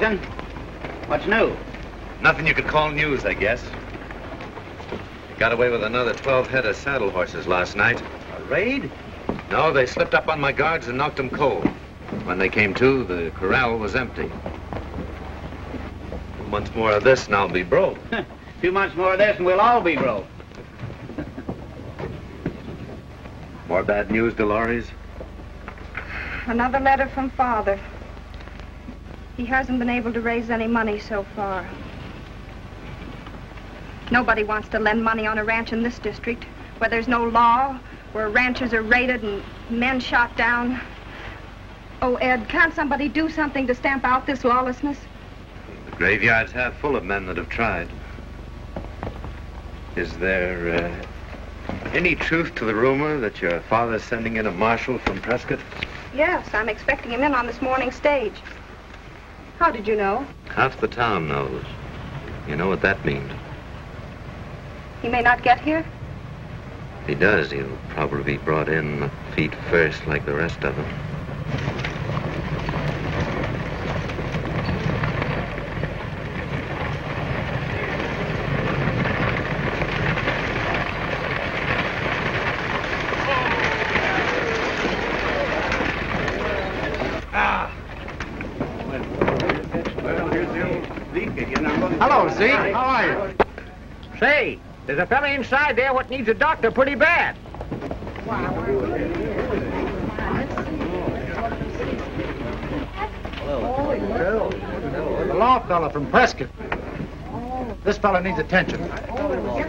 Morgan. What's new? Nothing you could call news, I guess. Got away with another 12 head of saddle horses last night. A raid? No, they slipped up on my guards and knocked them cold. When they came to, the corral was empty. Two months more of this and I'll be broke. Two months more of this and we'll all be broke. More bad news, Dolores? Another letter from Father. He hasn't been able to raise any money so far. Nobody wants to lend money on a ranch in this district, where there's no law, where ranchers are raided and men shot down. Oh, Ed, can't somebody do something to stamp out this lawlessness? The graveyard's half full of men that have tried. Is there uh, any truth to the rumor that your father's sending in a marshal from Prescott? Yes, I'm expecting him in on this morning stage. How did you know? Half the town knows. You know what that means. He may not get here? If he does, he'll probably be brought in feet first like the rest of them. Hello, Zeke. How are you? Say, there's a fella inside there what needs a doctor pretty bad. The law fella from Prescott. This fella needs attention. Hey,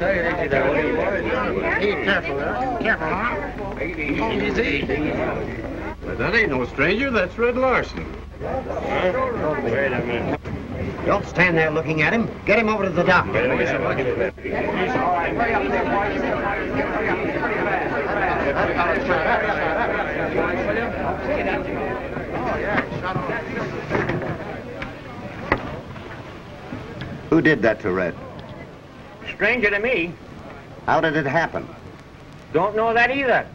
careful there. Careful, huh? Easy. But that ain't no stranger. That's Red Larson. Wait a minute. Don't stand there looking at him. Get him over to the doctor. Who did that to Red? Stranger to me. How did it happen? Don't know that either.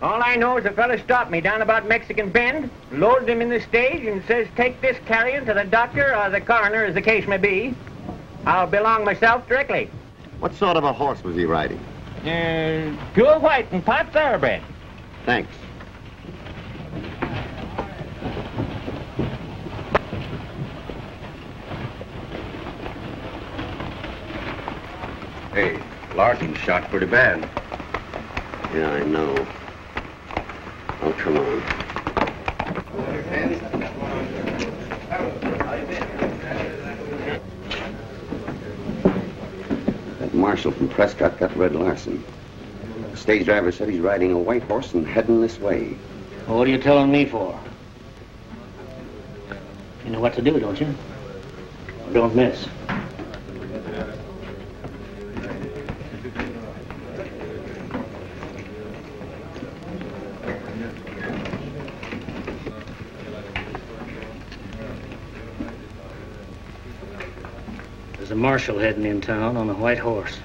All I know is a fella stopped me down about Mexican Bend, loaded him in the stage, and says, take this carrion to the doctor or the coroner, as the case may be. I'll belong myself directly. What sort of a horse was he riding? Uh, pure white and pot thoroughbred. Thanks. Hey, Larson shot pretty bad. Yeah, I know. Oh, on. That marshal from Prescott got Red Larson. The stage driver said he's riding a white horse and heading this way. What are you telling me for? You know what to do, don't you? Don't miss. Marshal heading in town on a white horse.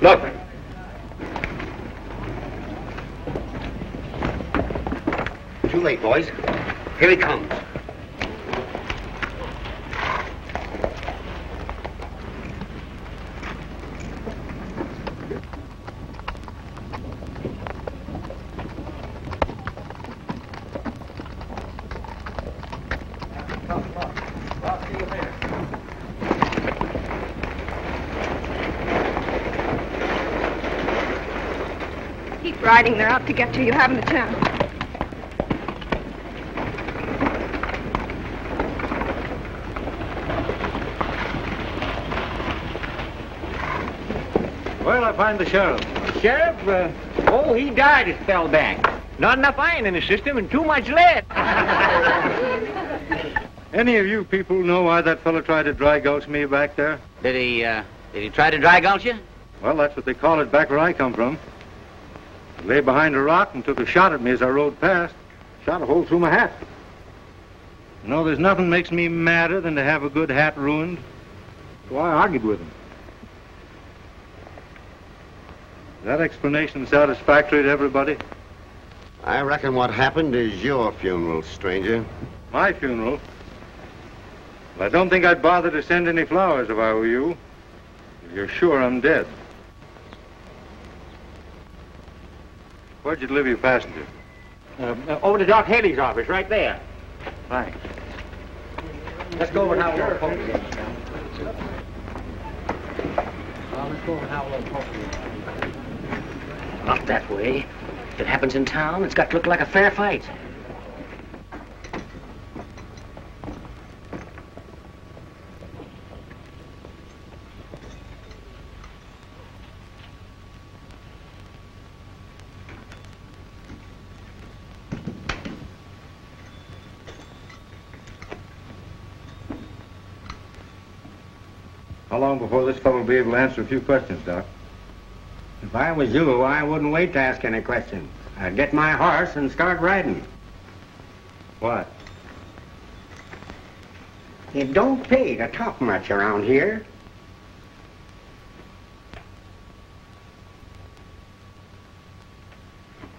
Look. Too late, boys. Here he comes. Keep riding. They're out to get you. You haven't a chance. Well, I find the sheriff. Sheriff, uh, oh, he died at Spellbank. Not enough iron in the system and too much lead. Any of you people know why that fellow tried to dry gulch me back there? Did he, uh, did he try to dry gulch you? Well, that's what they call it back where I come from. He lay behind a rock and took a shot at me as I rode past. Shot a hole through my hat. No, there's nothing makes me madder than to have a good hat ruined. So I argued with him. Is That explanation satisfactory to everybody? I reckon what happened is your funeral, stranger. My funeral? Well, I don't think I'd bother to send any flowers if I were you. You're sure I'm dead. Where'd you deliver your passenger? Uh, uh, over to Doc Haley's office, right there. Thanks. Let's go over and have a little poke again. Well, let's go over and have a little poke again. Not that way. If it happens in town, it's got to look like a fair fight. How long before this fellow will answer a few questions, Doc? If I was you, I wouldn't wait to ask any questions. I'd get my horse and start riding. What? It don't pay to talk much around here.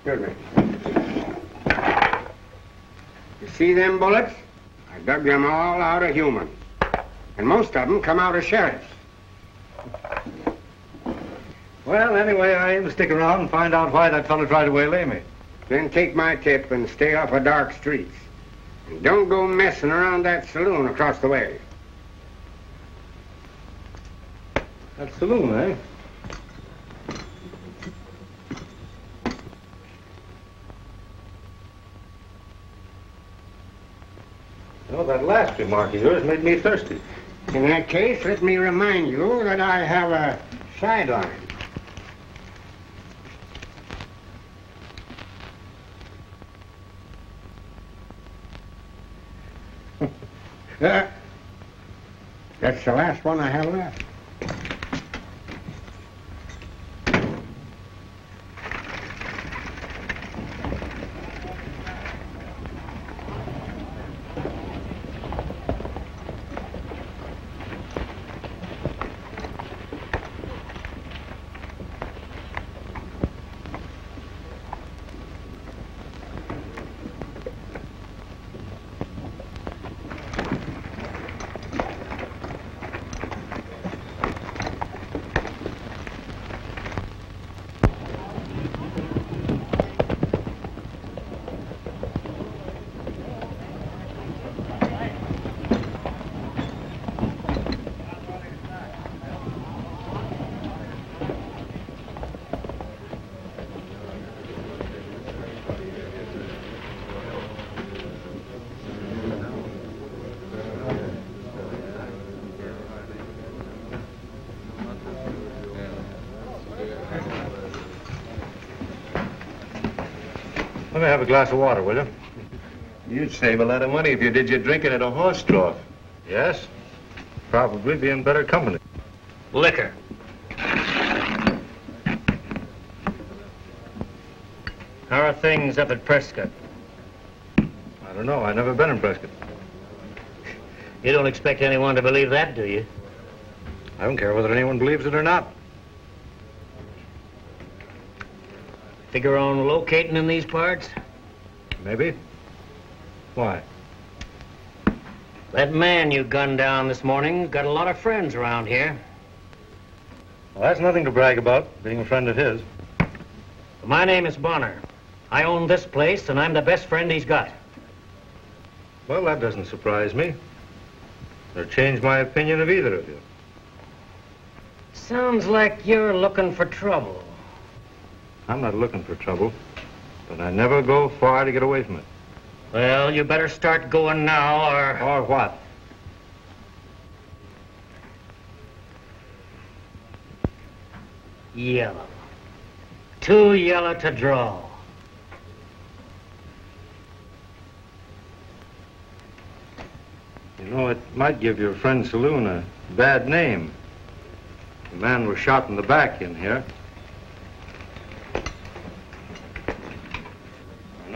Good me. You see them bullets? I dug them all out of humans. And most of them come out of sheriffs. Well, anyway, I aim to stick around and find out why that fellow tried to waylay me. Then take my tip and stay off of dark streets. And don't go messing around that saloon across the way. That saloon, eh? Oh, that last remark of yours made me thirsty. In that case, let me remind you that I have a sideline. Uh, that's the last one I have left. Me have a glass of water, will you? You'd save a lot of money if you did your drinking at a horse trough. Yes. Probably be in better company. Liquor. How are things up at Prescott? I don't know. I've never been in Prescott. You don't expect anyone to believe that, do you? I don't care whether anyone believes it or not. Figure on locating in these parts? Maybe. Why? That man you gunned down this morning got a lot of friends around here. Well, that's nothing to brag about, being a friend of his. My name is Bonner. I own this place, and I'm the best friend he's got. Well, that doesn't surprise me. Or change my opinion of either of you. Sounds like you're looking for trouble. I'm not looking for trouble, but I never go far to get away from it. Well, you better start going now, or... Or what? Yellow. Too yellow to draw. You know, it might give your friend Saloon a bad name. The man was shot in the back in here.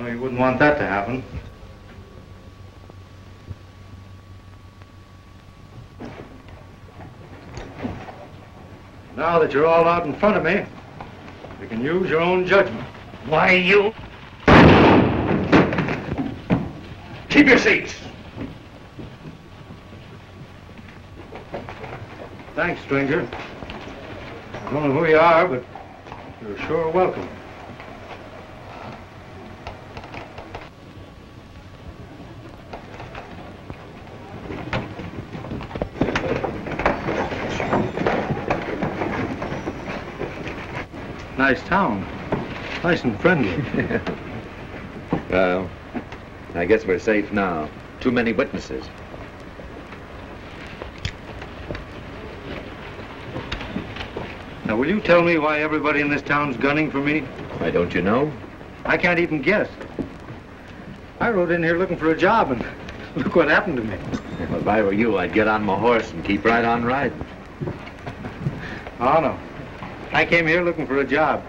You wouldn't want that to happen. Now that you're all out in front of me, you can use your own judgment. Why, you... Keep your seats. Thanks, stranger. I don't know who you are, but you're sure welcome. Nice town. Nice and friendly. Well, I guess we're safe now. Too many witnesses. Now, will you tell me why everybody in this town's gunning for me? Why don't you know? I can't even guess. I rode in here looking for a job, and look what happened to me. Well, if I were you, I'd get on my horse and keep right on riding. Oh, no. I came here looking for a job,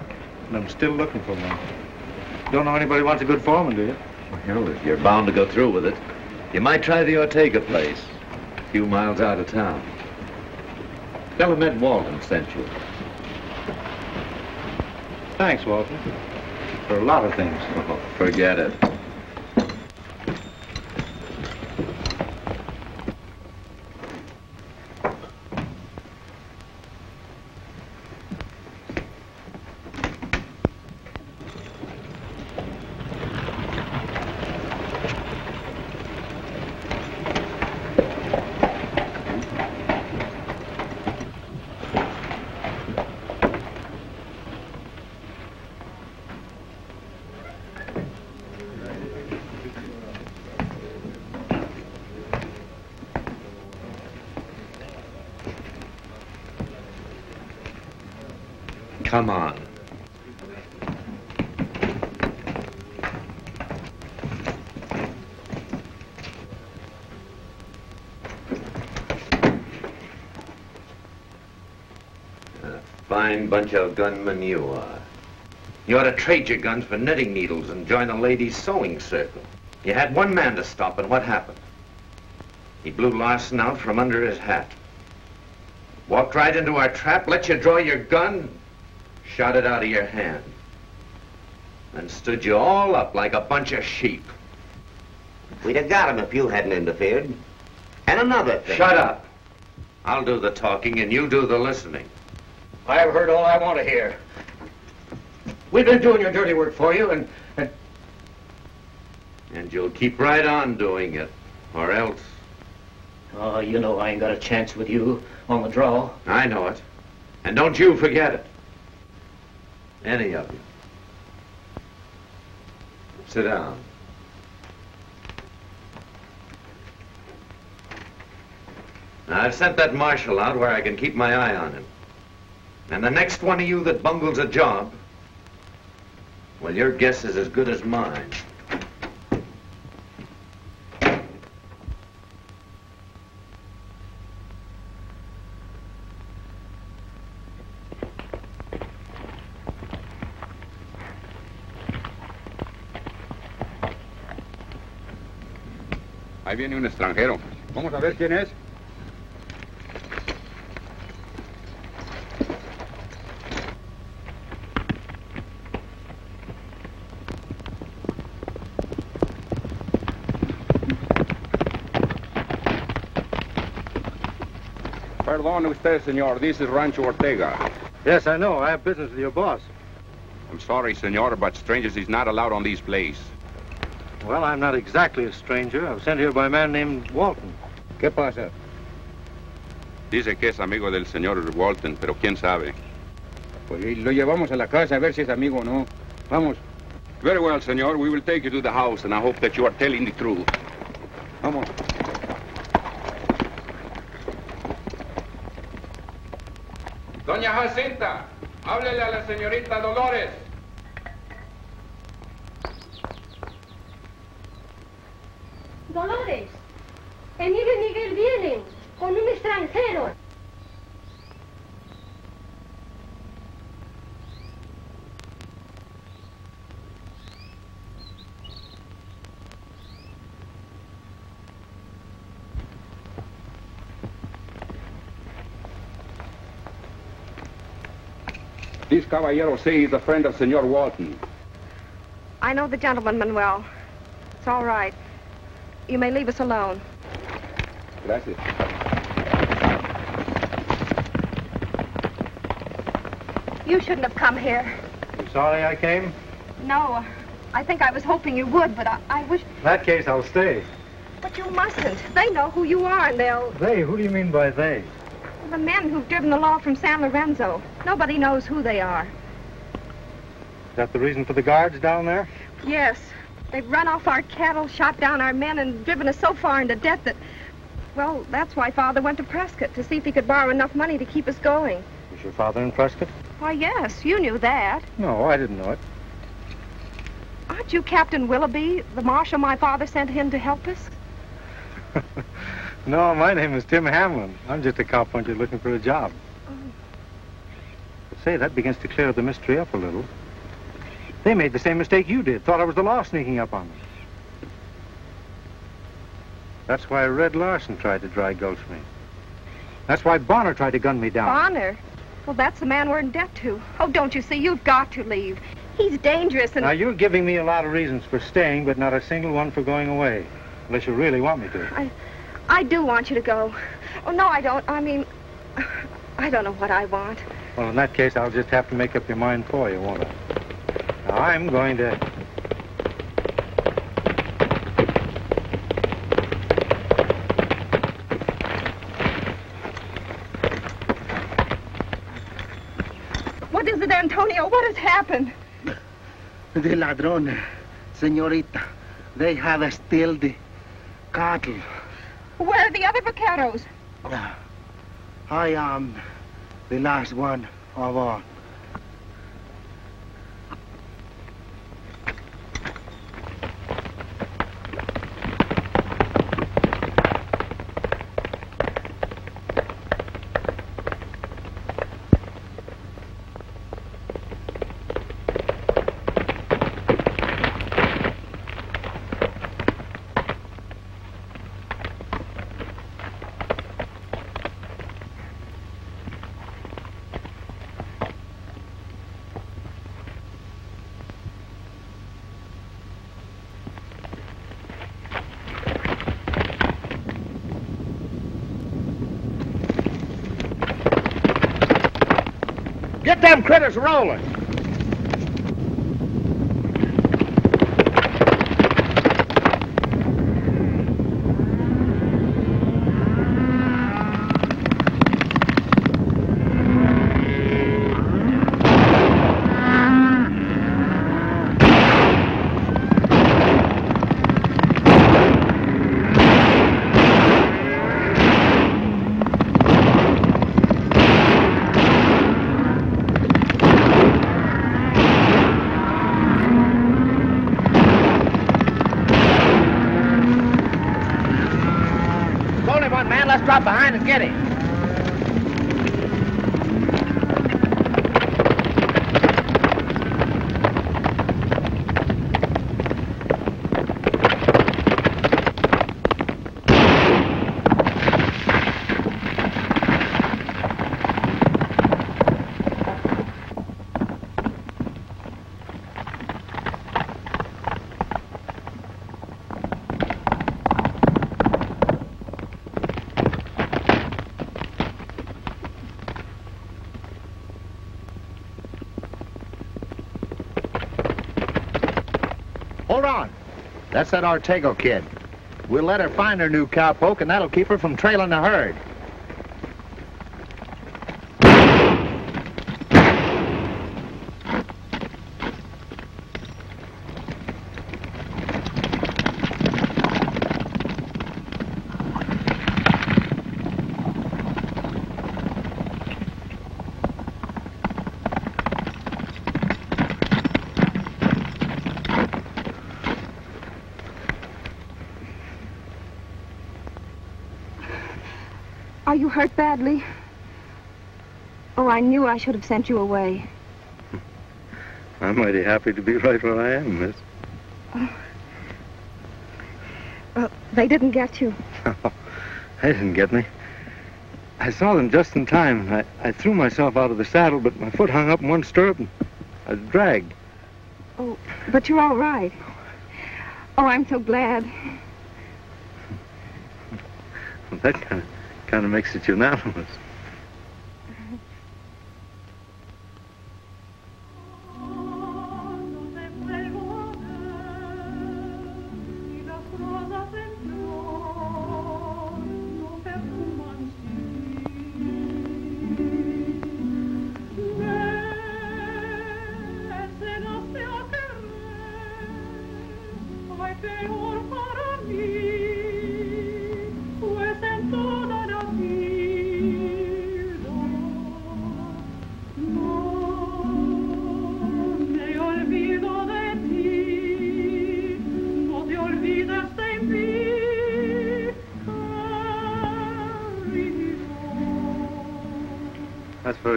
and I'm still looking for one. Don't know anybody wants a good foreman, do you? Well, if you're bound to go through with it, you might try the Ortega place, a few miles out of town. Tell him Ed Walton sent you. Thanks, Walton. For a lot of things. Oh, forget it. Come on. A fine bunch of gunmen you are. You ought to trade your guns for knitting needles and join a ladies' sewing circle. You had one man to stop, and what happened? He blew Larson out from under his hat. Walked right into our trap, let you draw your gun, shot it out of your hand. and stood you all up like a bunch of sheep. We'd have got him if you hadn't interfered. And another thing. Shut up. I'll do the talking and you do the listening. I've heard all I want to hear. We've been doing your dirty work for you, and, and And you'll keep right on doing it, or else. Oh, you know I ain't got a chance with you on the draw. I know it. And don't you forget it. Any of you. Sit down. Now, I've sent that marshal out where I can keep my eye on him. And the next one of you that bungles a job, well, your guess is as good as mine. Viene un extranjero. Vamos a ver quién es. Perdón usted, señor. This is Rancho Ortega. Yes, I know. I have business with your boss. I'm sorry, senor, but strangers is not allowed on this place. Well, I'm not exactly a stranger. I was sent here by a man named Walton. ¿Qué pasa? Dice que es amigo del señor Walton, pero quién sabe. Pues lo llevamos a la casa a ver si es amigo o no. Vamos. Very well, senor. We will take you to the house, and I hope that you are telling the truth. Vamos. Doña Jacinta, háblele a la señorita. Dolores, This caballero say he's a friend of Senor Walton. I know the gentleman, Manuel. It's all right. You may leave us alone. Gracias. You shouldn't have come here. You sorry I came? No, I think I was hoping you would, but I, I wish... In that case, I'll stay. But you mustn't. They know who you are, and they'll... They? Who do you mean by they? The men who've driven the law from San Lorenzo. Nobody knows who they are. Is that the reason for the guards down there? Yes. They've run off our cattle, shot down our men, and driven us so far into debt that... Well, that's why Father went to Prescott, to see if he could borrow enough money to keep us going. Was your father in Prescott? Why, yes, you knew that. No, I didn't know it. Aren't you Captain Willoughby, the marshal my father sent in to help us? No, my name is Tim Hamlin. I'm just a cowpuncher looking for a job. But say, that begins to clear the mystery up a little. They made the same mistake you did. Thought I was the law sneaking up on them. That's why Red Larson tried to dry gulch me. That's why Bonner tried to gun me down. Bonner? Well, that's the man we're in debt to. Oh, don't you see? You've got to leave. He's dangerous and... Now, you're giving me a lot of reasons for staying, but not a single one for going away. Unless you really want me to. I, I do want you to go. Oh, no, I don't. I mean, I don't know what I want. Well, in that case, I'll just have to make up your mind for you, won't I? Now, I'm going to... What is it, Antonio? What has happened? The ladrón, señorita. They have steal the cattle. Where are the other vaqueros? I am the last one of all. Get them critters rolling. There's only one man. Let's drop behind and get him. Hold on. That's that Ortega kid. We'll let her find her new cowpoke, and that'll keep her from trailing the herd. Are you hurt badly? Oh, I knew I should have sent you away. I'm mighty happy to be right where I am, miss. Oh. Well, they didn't get you. they didn't get me. I saw them just in time. I, I threw myself out of the saddle, but my foot hung up in one stirrup and I was dragged. Oh, but you're all right. Oh, I'm so glad. That kind of, kind of makes it unanimous.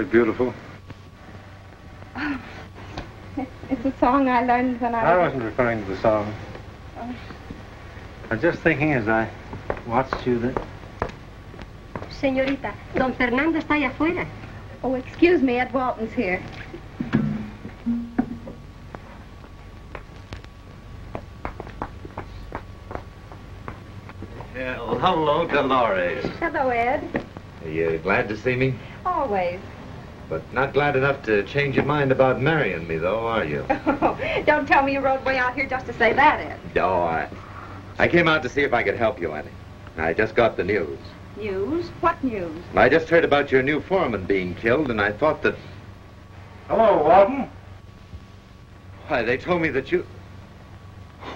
Very beautiful. It's a song I learned when I I wasn't referring to the song. Oh. I was just thinking as I watched you that Señorita, don Fernando está allá afuera. Oh, excuse me, Ed Walton's here. Well, hello, Dolores. Hello, Ed. Are you glad to see me? Always. But not glad enough to change your mind about marrying me, though, are you? Don't tell me you rode way out here just to say that, Ed. No, I... I came out to see if I could help you, Annie. I just got the news. News? What news? I just heard about your new foreman being killed, and I thought that... Hello, Walton. Why, they told me that you...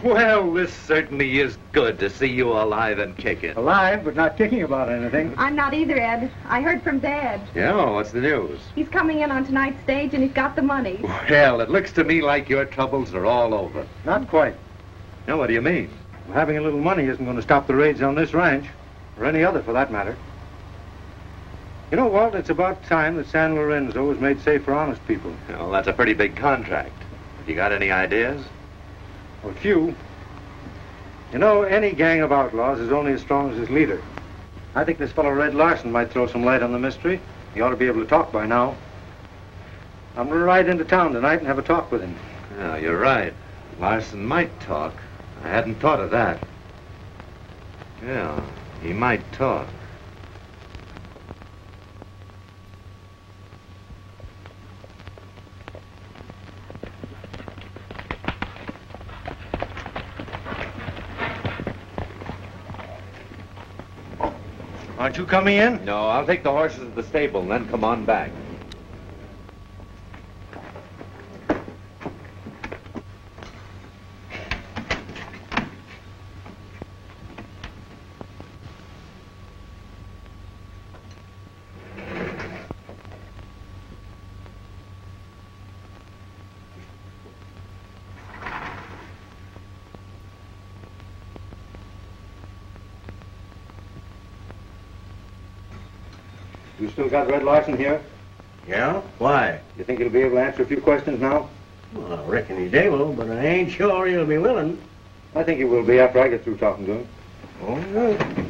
Well, this certainly is good to see you alive and kicking. Alive, but not kicking about anything. I'm not either, Ed. I heard from Dad. Yeah, well, what's the news? He's coming in on tonight's stage and he's got the money. Well, it looks to me like your troubles are all over. Not quite. Now, what do you mean? Having a little money isn't going to stop the raids on this ranch, or any other for that matter. You know, Walt, it's about time that San Lorenzo was made safe for honest people. Well, that's a pretty big contract. You got any ideas? A few. You know, any gang of outlaws is only as strong as its leader. I think this fellow Red Larson might throw some light on the mystery. He ought to be able to talk by now. I'm going to ride into town tonight and have a talk with him. Yeah, you're right. Larson might talk. I hadn't thought of that. Yeah, he might talk. Aren't you coming in? No, I'll take the horses to the stable and then come on back. Still got Red Larson here? Yeah? Why? You think he'll be able to answer a few questions now? Well, I reckon he's able, but I ain't sure he'll be willing. I think he will be after I get through talking to him. Oh, All right.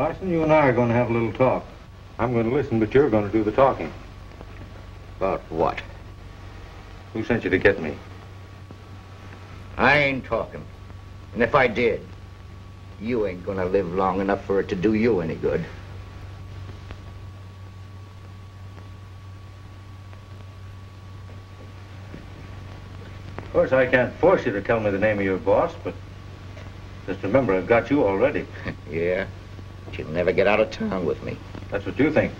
Larson, you and I are going to have a little talk. I'm going to listen, but you're going to do the talking. About what? Who sent you to get me? I ain't talking. And if I did, you ain't gonna live long enough for it to do you any good. Of course, I can't force you to tell me the name of your boss, but just remember, I've got you already. yeah? You'll never get out of town with me. That's what you think.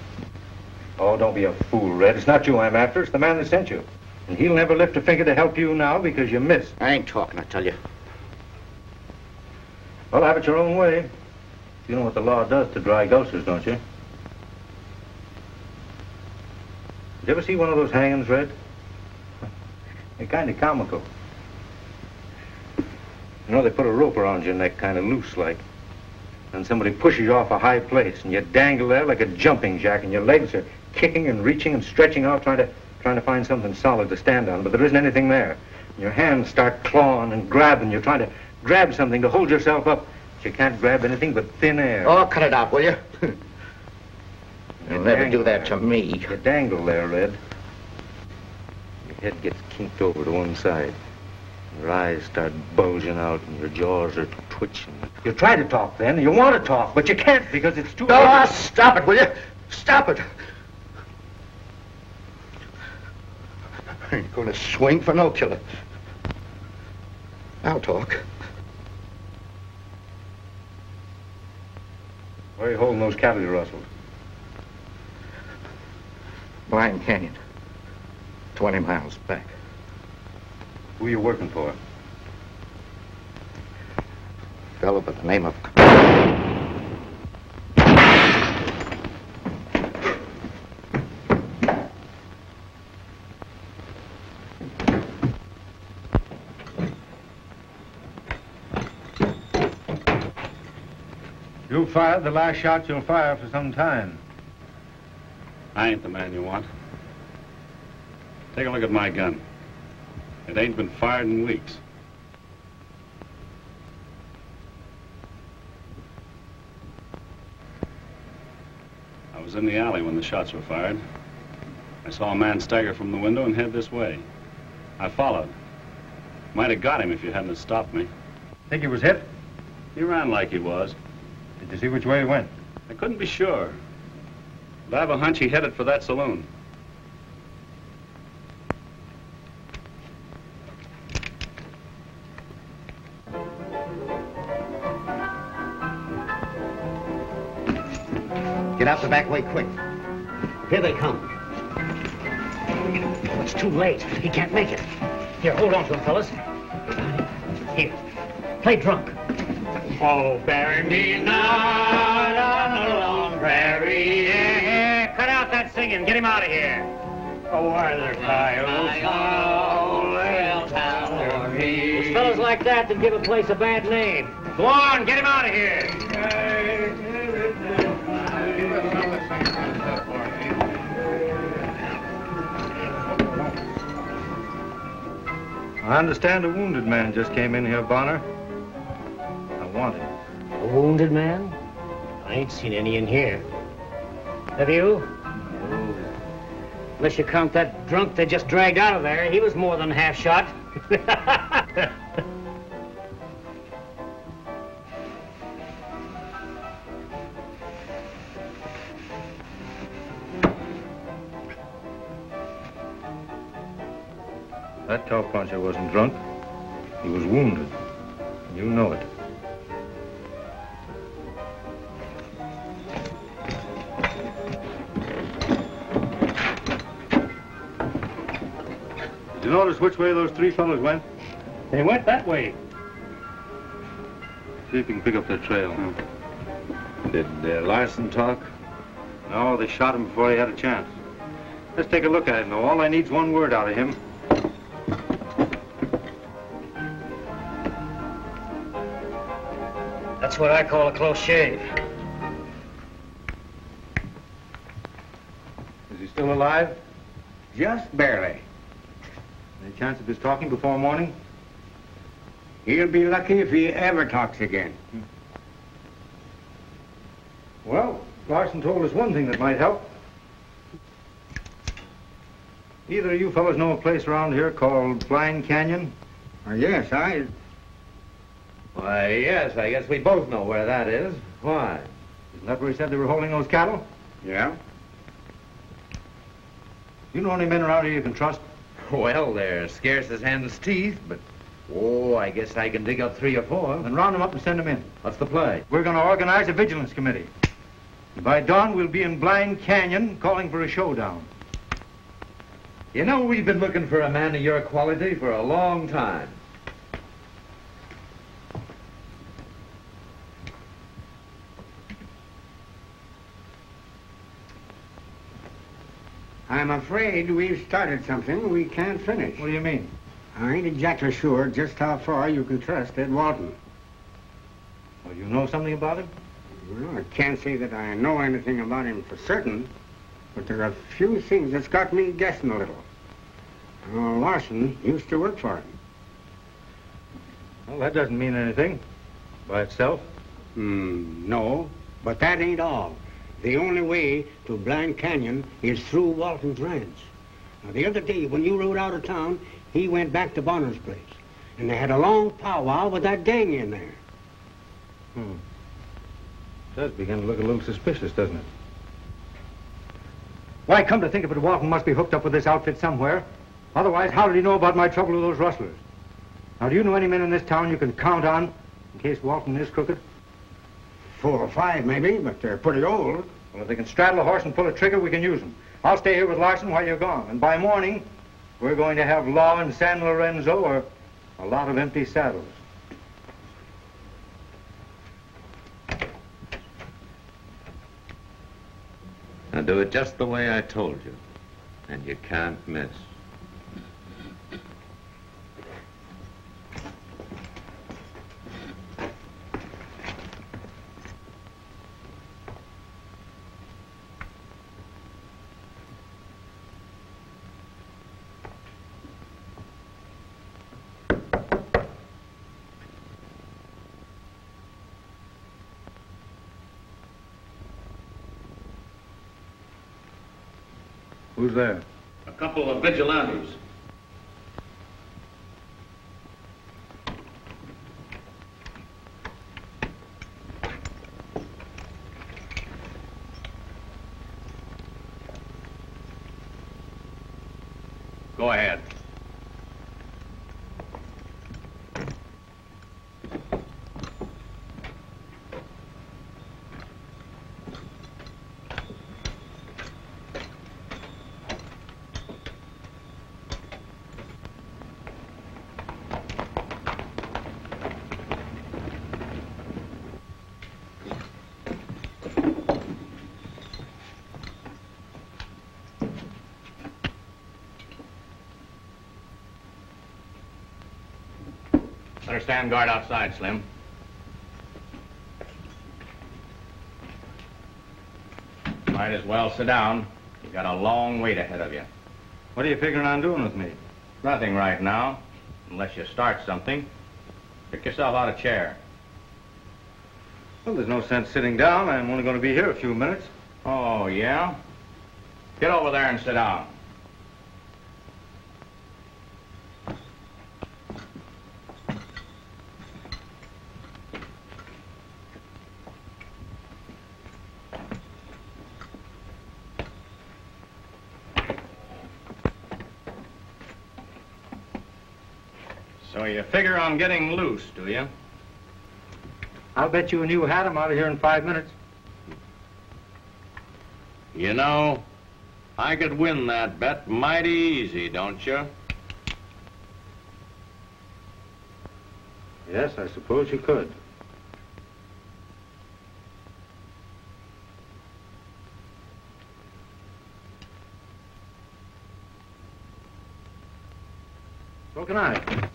Oh, don't be a fool, Red. It's not you I'm after. It's the man that sent you. And he'll never lift a finger to help you now because you missed. I ain't talking, I tell you. Well, have it your own way. You know what the law does to dry gulchers, don't you? Did you ever see one of those hangings, Red? They're kind of comical. You know, they put a rope around your neck, kind of loose like. And somebody pushes you off a high place, and you dangle there like a jumping jack, and your legs are kicking and reaching and stretching out, trying to trying to find something solid to stand on, but there isn't anything there. And your hands start clawing and grabbing. You're trying to grab something to hold yourself up. But you can't grab anything but thin air. Oh, cut it out, will you? You'll never do that to me. You dangle there, Red. Your head gets kinked over to one side. Your eyes start bulging out and your jaws are twitching. You try to talk then, and you want to talk, but you can't because it's too... Oh, stop it, will you? Stop it. I ain't gonna swing for no killer. I'll talk. Where are you holding those cattle you rustled? Blind Canyon. 20 miles back. Who are you working for? Fellow by the name of... You fired the last shot you'll fire for some time. I ain't the man you want. Take a look at my gun. It ain't been fired in weeks. I was in the alley when the shots were fired. I saw a man stagger from the window and head this way. I followed. Might have got him if you hadn't stopped me. Think he was hit? He ran like he was. Did you see which way he went? I couldn't be sure. But I have a hunch he headed for that saloon. Quick. Here they come. Oh, it's too late. He can't make it. Here, hold on to him, fellas. Here. Play drunk. Oh, bury me not on the lone prairie. Yeah, yeah. Cut out that singing. Get him out of here. Oh, why there It's fellas like that that give a place a bad name. Go on, get him out of here. I understand a wounded man just came in here, Bonner. I want him. A wounded man? I ain't seen any in here. Have you? Unless you count that drunk they just dragged out of there. He was more than half shot. That cowpuncher wasn't drunk. He was wounded. You know it. Did you notice which way those three fellows went? They went that way. See if you can pick up their trail. Did uh, Larson talk? No, they shot him before he had a chance. Let's take a look at him, though. All I need's one word out of him. What I call a close shave. Is he still alive? Just barely. Any chance of his talking before morning? He'll be lucky if he ever talks again. Well, Larson told us one thing that might help. Either of you fellows know a place around here called Blind Canyon? Uh, yes, I... Why, yes, I guess we both know where that is. Why? Isn't that where he said they were holding those cattle? Yeah? You know any men around here you can trust? Well, they're scarce as hen's teeth, but... Oh, I guess I can dig up three or four. Then round them up and send them in. What's the play? We're going to organize a vigilance committee. And by dawn, we'll be in Blind Canyon calling for a showdown. You know, we've been looking for a man of your quality for a long time. I'm afraid we've started something we can't finish. What do you mean? I ain't exactly sure just how far you can trust Ed Walton. Well, you know something about him? Well, I can't say that I know anything about him for certain, but there are a few things that's got me guessing a little. Uh, Larson used to work for him. Well, that doesn't mean anything by itself. Hmm, no, but that ain't all. The only way to Blind Canyon is through Walton's ranch. Now, the other day, when you rode out of town, he went back to Bonner's place. And they had a long powwow with that gang in there. Hmm. Does begin to look a little suspicious, doesn't it? Why, come to think of it, Walton must be hooked up with this outfit somewhere. Otherwise, how did he know about my trouble with those rustlers? Now, do you know any men in this town you can count on in case Walton is crooked? Four or five, maybe, but they're pretty old. Well, if they can straddle a horse and pull a trigger, we can use them. I'll stay here with Larson while you're gone. And by morning, we're going to have law in San Lorenzo or a lot of empty saddles. Now do it just the way I told you, and you can't miss. Who's there? A couple of vigilantes. Go ahead. Better stand guard outside, Slim. Might as well sit down. You've got a long wait ahead of you. What are you figuring on doing with me? Nothing right now, unless you start something. Pick yourself out a chair. Well, there's no sense sitting down. I'm only going to be here a few minutes. Oh, yeah? Get over there and sit down. So you figure on getting loose, do you? I'll bet you a new hat I'm out of here in five minutes. You know, I could win that bet mighty easy, don't you? Yes, I suppose you could. So can I.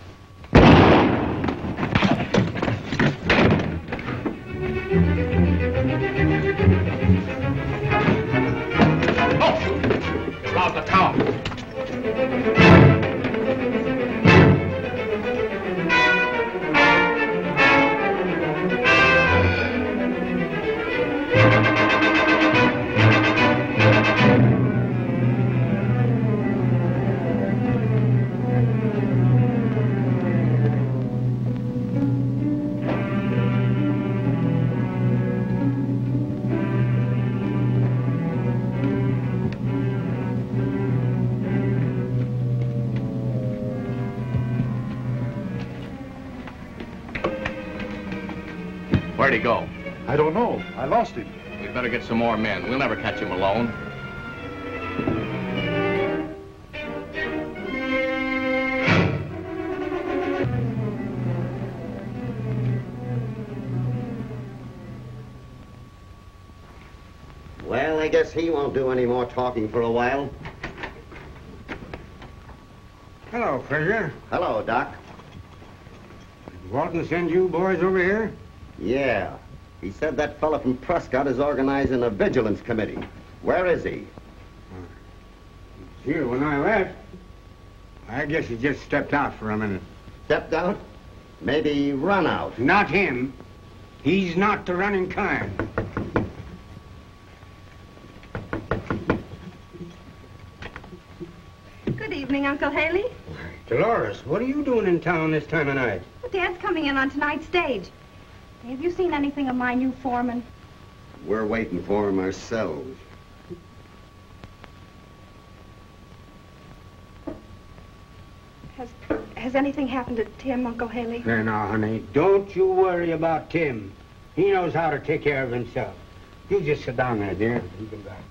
know. I lost. We better get some more men. We'll never catch him alone. Well, I guess he won't do any more talking for a while. Hello, Fraser. Hello, Doc. Did Walton send you boys over here? Yeah. He said that fella from Prescott is organizing a vigilance committee. Where is he? Here when I left. I guess he just stepped out for a minute. Stepped out? Maybe run out. Not him. He's not the running kind. Good evening, Uncle Haley. Dolores, what are you doing in town this time of night? Dad's coming in on tonight's stage. Have you seen anything of my new foreman? We're waiting for him ourselves. Has has anything happened to Tim, Uncle Haley? There now, honey. Don't you worry about Tim. He knows how to take care of himself. You just sit down there, dear. You can back.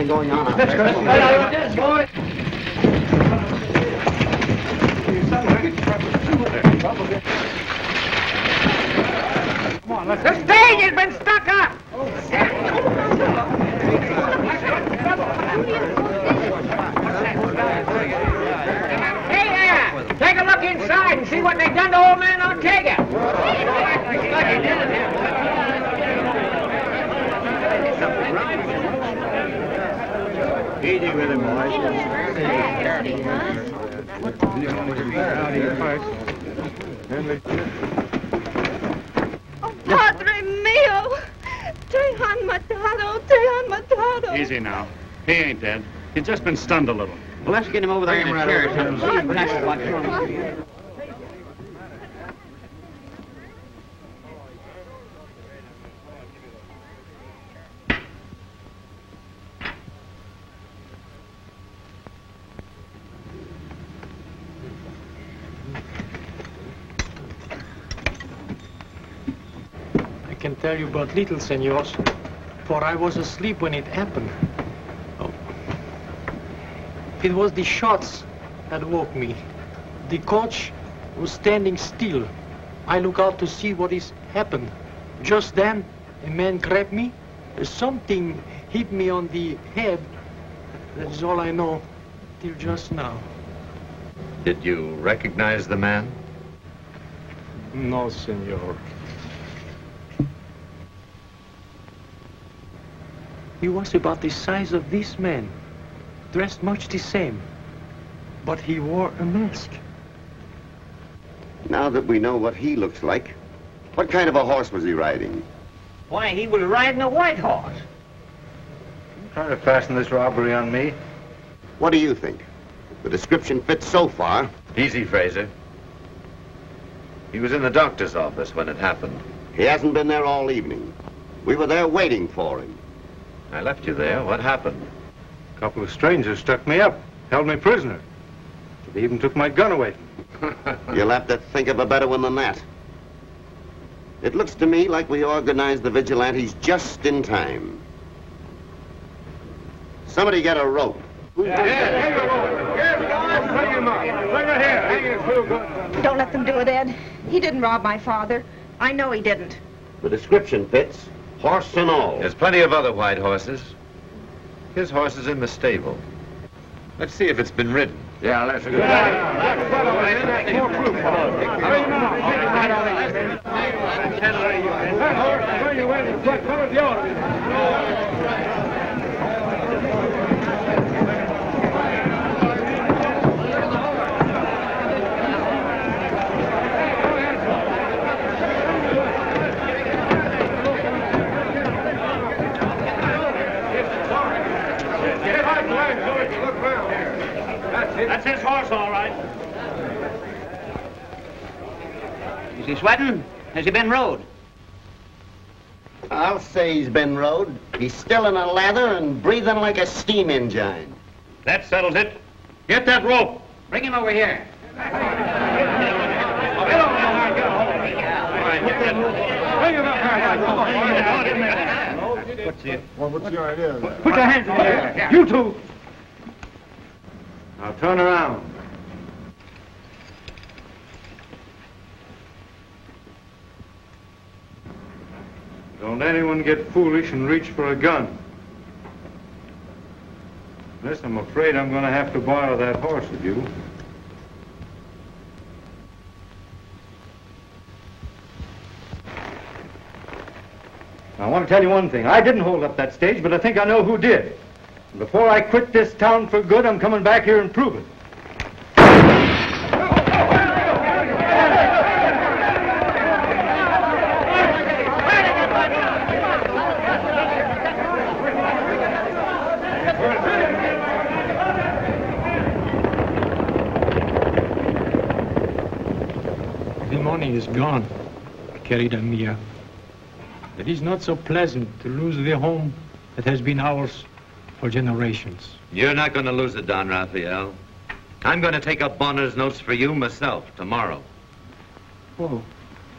Something going on out there. Come on, let's... The stage has been stuck up! Hey there! Take a look inside and see what they've done to old man Ortega. Easy with him, boys. Oh, Padre mio! Tejan matado, tejan matado. Easy now. He ain't dead. He's just been stunned a little. Well, let's get him over there in the chair or something. See if that's what's wrong. I can tell you but little, senors, for I was asleep when it happened. Oh. It was the shots that woke me. The coach was standing still. I look out to see what is happened. Just then, a man grabbed me. Something hit me on the head. That is all I know till just now. Did you recognize the man? No, senor. He was about the size of this man, dressed much the same, but he wore a mask. Now that we know what he looks like, what kind of a horse was he riding? Why, he was riding a white horse. Trying to fasten this robbery on me. What do you think? The description fits so far. Easy, Fraser. He was in the doctor's office when it happened. He hasn't been there all evening. We were there waiting for him. I left you there. What happened? A couple of strangers stuck me up, held me prisoner. They even took my gun away from me. You'll have to think of a better one than that. It looks to me like we organized the vigilantes just in time. Somebody get a rope. Don't let them do it, Ed. He didn't rob my father. I know he didn't. The description fits, horse and all. There's plenty of other white horses. His horse is in the stable. Let's see if it's been ridden. Yeah, let's go. More proof. That's his horse, all right. Is he sweating? Has he been rode? I'll say he's been rode. He's still in a lather and breathing like a steam engine. That settles it. Get that rope. Bring him over here. What's what's your idea? Put your hands in the air. You two. Now turn around. Don't anyone get foolish and reach for a gun. Unless I'm afraid I'm going to have to borrow that horse of you. I want to tell you one thing. I didn't hold up that stage, but I think I know who did. Before I quit this town for good, I'm coming back here and prove it. The money is gone, mia. It is not so pleasant to lose the home that has been ours for generations. You're not going to lose it, Don Raphael. I'm going to take up Bonner's notes for you myself tomorrow. Oh,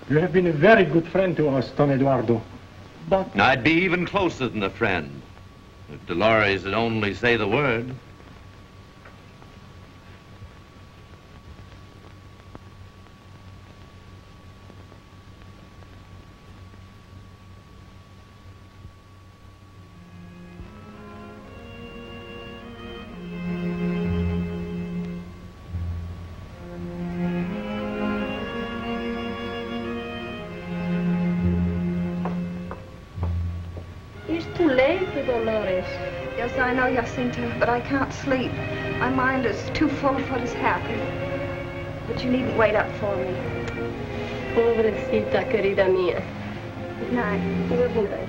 you have been a very good friend to us, Don Eduardo. But I'd be even closer than a friend. If Dolores would only say the word. Too late, Dolores. Yes, I know, Jacinta, but I can't sleep. My mind is too full of what has happened. But you needn't wait up for me. Pobrecita, querida mía. Good night. Good night.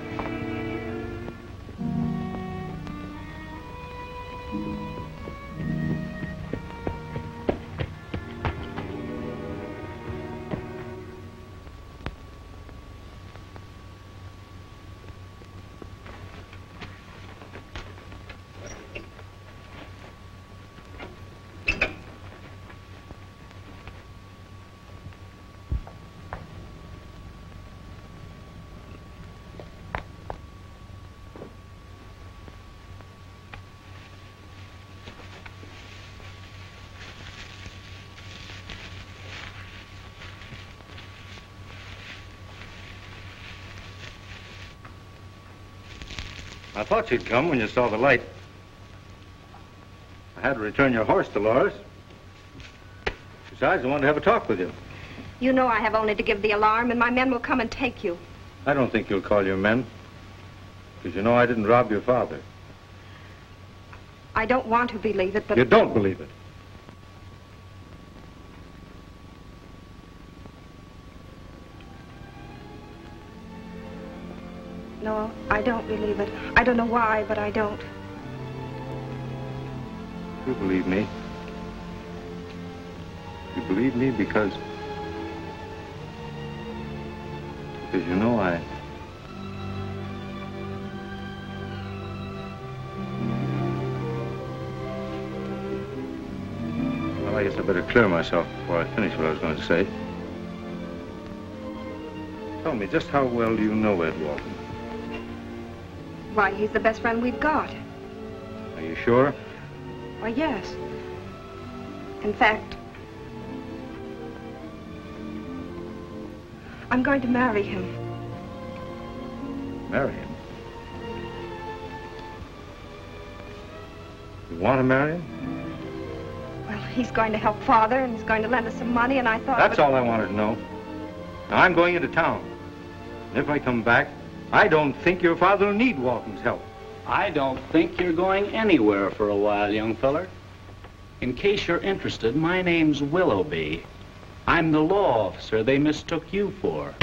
Thought you'd come when you saw the light. I had to return your horse, Dolores. Besides, I wanted to have a talk with you. You know I have only to give the alarm, and my men will come and take you. I don't think you'll call your men. Because you know I didn't rob your father. I don't want to believe it, but... You don't believe it. No, I don't believe it. I don't know why, but I don't. You believe me. You believe me because... Because you know I... Well, I guess I better clear myself before I finish what I was going to say. Tell me, just how well do you know Ed Walton? Why, he's the best friend we've got. Are you sure? Why, yes. In fact, I'm going to marry him. Marry him? You want to marry him? Well, he's going to help Father, and he's going to lend us some money, and I thought... That's all I wanted to know. Now, I'm going into town. And if I come back, I don't think your father will need Walton's help. I don't think you're going anywhere for a while, young feller. In case you're interested, my name's Willoughby. I'm the law officer they mistook you for.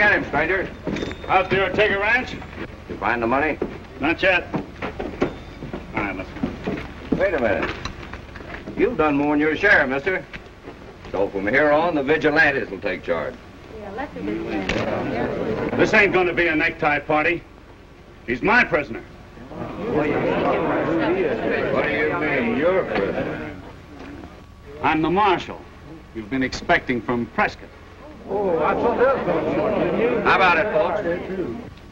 Where'd you get him, stranger? Out there at Taker Ranch? You find the money? Not yet. All right, let's Wait a minute. You've done more than your share, mister. So from here on, the vigilantes will take charge. Yeah, let the vigilantes. Yeah. This ain't gonna be a necktie party. He's my prisoner. What do you mean, your prisoner? I'm the marshal you've been expecting from Prescott. How about it, folks?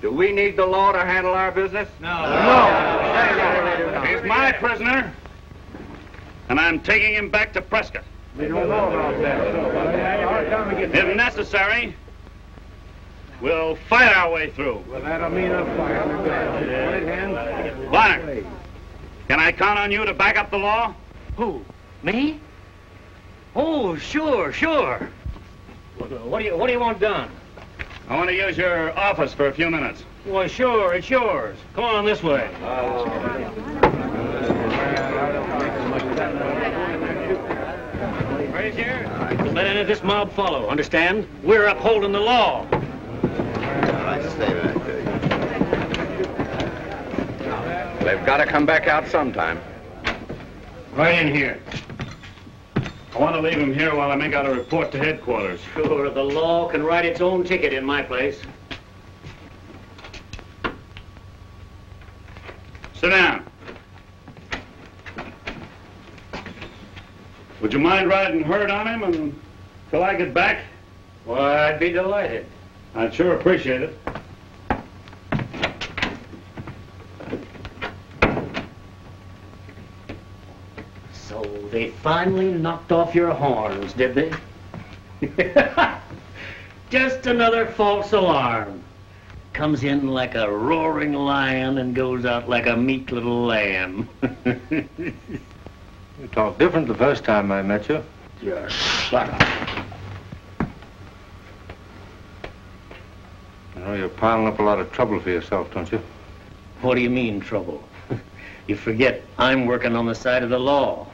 Do we need the law to handle our business? No. No. He's my prisoner, and I'm taking him back to Prescott. We don't know about that. If necessary, we'll fight our way through. Well, that'll mean a fight. Right hand. Bonner, can I count on you to back up the law? Who? Me? Oh, sure, sure. What, what do you What do you want done? I want to use your office for a few minutes. Why, sure, it's yours. Come on this way. Right here. Don't let any of this mob follow. Understand? We're upholding the law. I stay right, too. They've got to come back out sometime. Right in here. I want to leave him here while I make out a report to headquarters. Sure, the law can write its own ticket in my place. Sit down. Would you mind riding herd on him until I get back? Why, I'd be delighted. I'd sure appreciate it. So they finally knocked off your horns, did they? Just another false alarm. Comes in like a roaring lion and goes out like a meek little lamb. You talked different the first time I met you. Just shut up. You know, you're piling up a lot of trouble for yourself, don't you? What do you mean, trouble? you forget I'm working on the side of the law.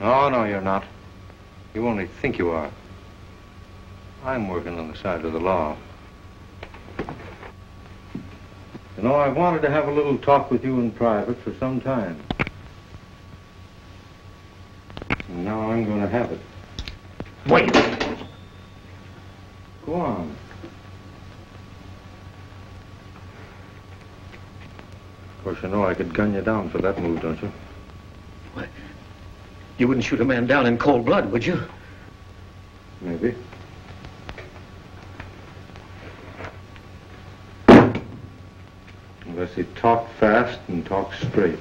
No, no, you're not. You only think you are. I'm working on the side of the law. You know, I've wanted to have a little talk with you in private for some time. And now I'm going to have it. Wait. Go on. Of course, you know I could gun you down for that move, don't you? You wouldn't shoot a man down in cold blood, would you? Maybe. Unless he talk fast and talk straight.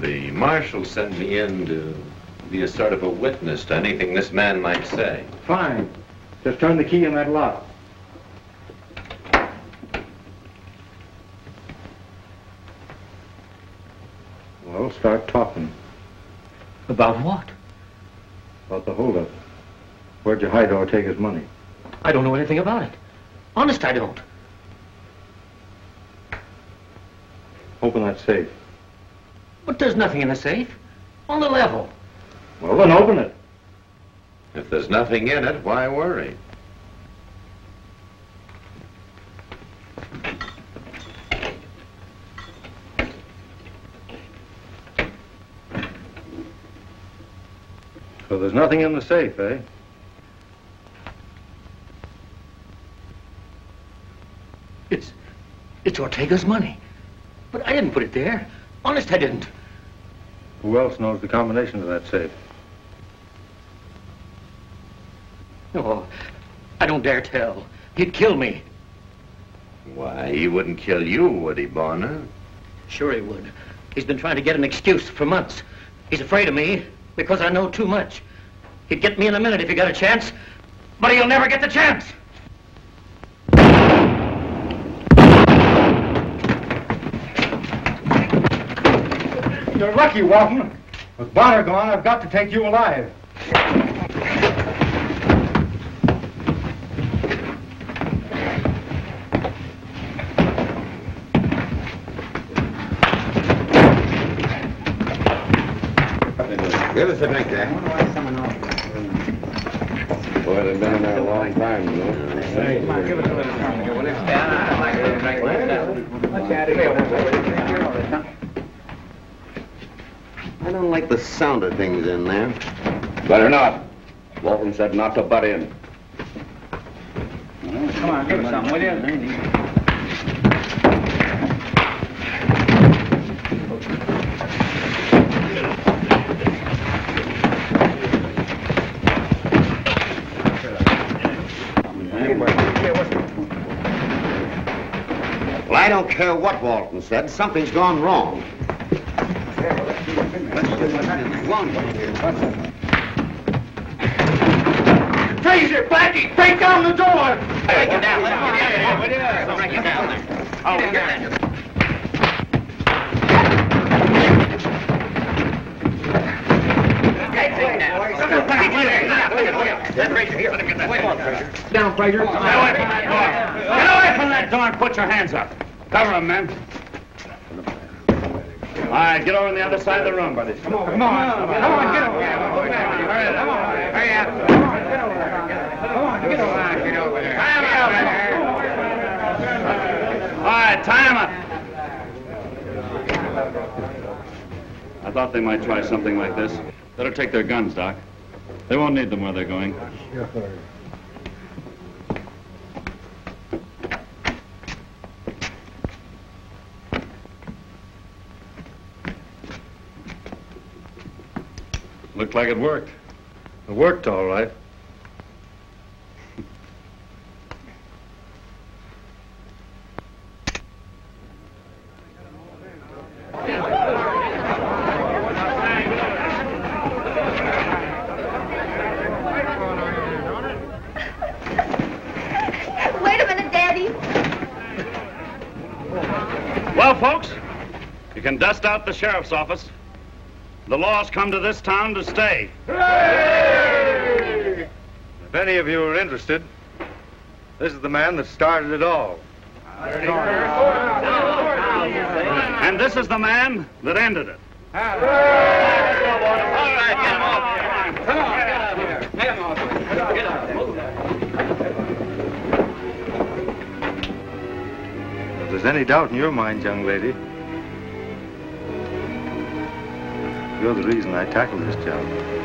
The marshal sent me in to be a sort of a witness to anything this man might say. Fine. Just turn the key in that lock. Well, start talking. About what? About the holdup. Where'd your hideout take his money? I don't know anything about it. Honest, I don't. Open that safe. But there's nothing in the safe. On the level. Well, then open it. If there's nothing in it, why worry? Nothing in the safe, eh? It's, it's Ortega's money. But I didn't put it there. Honest, I didn't. Who else knows the combination to that safe? No, I don't dare tell. He'd kill me. Why, he wouldn't kill you, would he, Bonner? Sure he would. He's been trying to get an excuse for months. He's afraid of me because I know too much. He'd get me in a minute if he got a chance, but he'll never get the chance. You're lucky, Walton. With Bonner gone, I've got to take you alive. Give us a drink, Jack. Boy, they've been in there a long time, you know. I don't like the sound of things in there. Better not. Walton said not to butt in. Come on, give us something, will you? Well, I don't care what Walton said. Something's gone wrong. Fraser, Blackie, break down the door! Break it down. Break it down there. Oh, get Down, Down, Fraser. Get away from that door and put your hands up. Cover him, men. All right, get over on the other side of the room, buddy. Come on, Come on, come on, get over here. Hurry up. Hurry up. Come on, get over here. Come on, get over here. Get over there. All right, tie him up. I thought they might try something like this. Better take their guns, Doc. They won't need them where they're going. Looked like it worked. It worked all right. Wait a minute, Daddy. Well, folks, you can dust out the sheriff's office. The law's come to this town to stay. If any of you are interested, this is the man that started it all. And this is the man that ended it. If there's any doubt in your mind, young lady, you're the reason I tackled this job.